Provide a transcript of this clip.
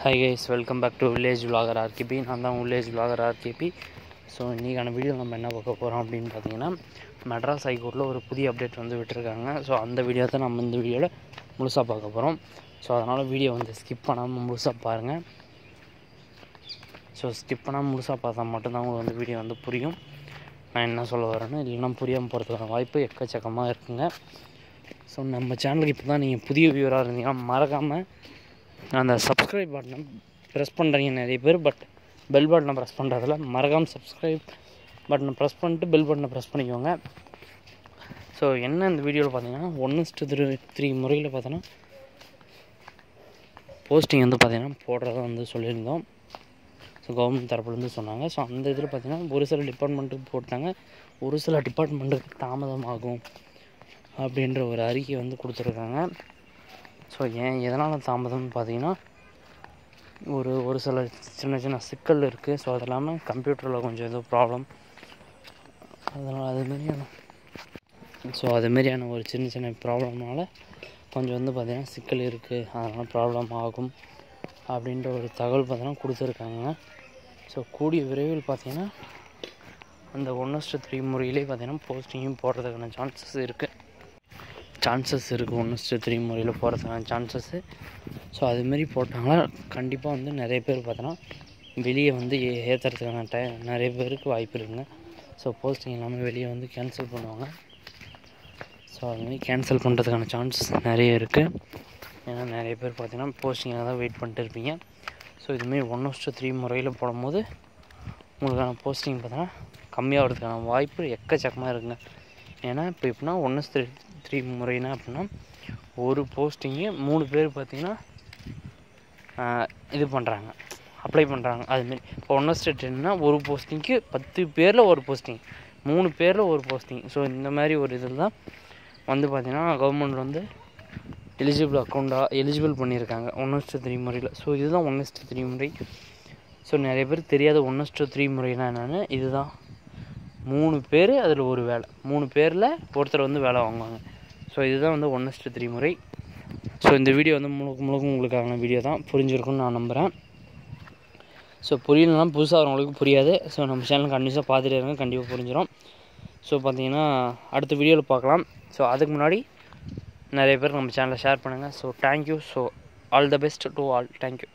Hi guys welcome back to village vlogger RKP நான் தான் village vlogger RKP so இன்றைக்கான video நம்ம என்ன பார்க்க போகிறோம் அப்படின்னு பார்த்தீங்கன்னா மெட்ராஸ் ஹைகோர்ட்டில் ஒரு புதிய அப்டேட் வந்து விட்டுருக்காங்க. ஸோ அந்த வீடியோ தான் நம்ம இந்த வீடியோவில் முழுசாக பார்க்க போகிறோம் ஸோ அதனால் வீடியோ வந்து ஸ்கிப் பண்ணாமல் முழுசாக பாருங்கள் ஸோ ஸ்கிப் பண்ணாமல் முழுசாக பார்த்தா மட்டும்தான் உங்களுக்கு வந்து வீடியோ வந்து புரியும். நான் என்ன சொல்ல வரேன்னு இல்லைன்னா புரியாமல் போகிறதுக்கான வாய்ப்பு எக்கச்சக்கமாக இருக்குங்க. ஸோ நம்ம சேனலுக்கு இப்போ தான் நீங்கள் புதிய வியூவராக இருந்தீங்கன்னா மறக்காமல் அந்த சப்ஸ்கிரைப் பட்டனை ப்ரெஸ் பண்ணுறீங்க நிறைய பேர் பட் பெல் பட்டனை ப்ரெஸ் பண்ணுறதில்ல மறக்காமல் சப்ஸ்கிரைப் பட்டனை ப்ரெஸ் பண்ணிட்டு பெல் பட்டனை ப்ரெஸ் பண்ணிக்கோங்க. ஸோ என்ன இந்த வீடியோவில் பார்த்தீங்கன்னா ஒன்று த்ரீ த்ரீ முறையில் பார்த்தோன்னா போஸ்டிங் வந்து பார்த்தீங்கன்னா போடுறதா வந்து சொல்லியிருந்தோம். ஸோ கவர்மெண்ட் தரப்புலேருந்து சொன்னாங்க. ஸோ அந்த இதில் பார்த்தீங்கன்னா ஒரு சில டிபார்ட்மெண்ட்டுக்கு போட்டாங்க. ஒரு சில டிபார்ட்மெண்ட்டுக்கு தாமதமாகும் அப்படின்ற ஒரு அறிக்கை வந்து கொடுத்துருக்காங்க. ஸோ ஏன் எதனால் தாமதம்னு பார்த்தீங்கன்னா ஒரு ஒரு சில சின்ன சின்ன சிக்கல் இருக்குது ஸோ அது இல்லாமல் கம்ப்யூட்டரில் கொஞ்சம் ஏதோ ப்ராப்ளம் அதனால் அதுமாரியான ஸோ அதுமாரியான ஒரு சின்ன சின்ன ப்ராப்ளம்னால கொஞ்சம் வந்து பார்த்திங்கன்னா சிக்கல் இருக்குது அதனால் ப்ராப்ளம் ஆகும் அப்படின்ற ஒரு தகவல் பார்த்தீங்கன்னா கொடுத்துருக்காங்க. ஸோ கூடிய விரைவில் பார்த்திங்கன்னா அந்த ஒன்று த்ரீ முறையிலே பார்த்திங்கன்னா போஸ்டிங்கும் போடுறதுக்கான சான்சஸ் இருக்குது சான்சஸ் இருக்குது ஒன்று த்ரீ முறையில் போகிறதுக்கான சான்சஸ்ஸு ஸோ அதுமாரி போட்டாங்கன்னா கண்டிப்பாக வந்து நிறைய பேர் பார்த்தோன்னா வெளியே வந்து ஏ ஏற்றுறதுக்கான டை நிறைய பேருக்கு வாய்ப்பு இருக்குங்க. ஸோ போஸ்டிங் எல்லாமே வெளியே வந்து கேன்சல் பண்ணுவாங்க. ஸோ அதுமாரி கேன்சல் பண்ணுறதுக்கான சான்சஸ் நிறைய இருக்குது ஏன்னா நிறைய பேர் பார்த்திங்கன்னா போஸ்டிங்காக தான் வெயிட் பண்ணிட்டு இருப்பீங்க. ஸோ இதுமாரி ஒன் டு த்ரீ முறையில் போடும்போது உங்களுக்கான போஸ்டிங் பார்த்தோன்னா கம்மியாகிறதுக்கான வாய்ப்பு எக்கச்சக்கமாக இருக்குங்க. ஏன்னா இப்போ எப்படின்னா ஒன்று த்ரீ த்ரீ முறைனா அப்படின்னா ஒரு போஸ்டிங்கு மூணு பேர் பார்த்திங்கன்னா இது பண்ணுறாங்க அப்ளை பண்ணுறாங்க அதுமாரி இப்போ ஒன்று டென்னா ஒரு போஸ்டிங்க்கு பத்து பேரில் ஒரு போஸ்டிங் மூணு பேரில் ஒரு போஸ்டிங் ஸோ இந்த மாதிரி ஒரு இதில் தான் வந்து பார்த்திங்கன்னா கவர்மெண்ட் வந்து எலிஜிபிள் அக்கௌண்ட்டாக எலிஜிபிள் பண்ணியிருக்காங்க. ஒன்று த்ரீ முறையில். ஸோ இதுதான் ஒன்று த்ரீ முறை. ஸோ நிறைய பேர் தெரியாத ஒன்று த்ரீ முறைனா என்னென்னு இதுதான் மூணு பேர் அதில் ஒரு வேலை. மூணு பேரில் ஒருத்தர் வந்து வேலை வாங்குவாங்க. ஸோ இதுதான் வந்து ஒன் எஸ்ட் த்ரீ முறை. ஸோ இந்த வீடியோ வந்து முழுக்க முழுக்க உங்களுக்கான வீடியோ தான். புரிஞ்சிருக்கும்னு நான் நம்புகிறேன் ஸோ புரியலனா புதுசாக வரவங்களுக்கு புரியாது. ஸோ நம்ம சேனல் கண்டிப்பாக பார்த்துட்டு இருங்க. கண்டிப்பாக புரிஞ்சிடும் ஸோ பார்த்தீங்கன்னா அடுத்த வீடியோவில் பார்க்கலாம். ஸோ அதுக்கு முன்னாடி நிறைய பேர் நம்ம சேனலை ஷேர் பண்ணுங்கள் so thank you so all the best to all thank you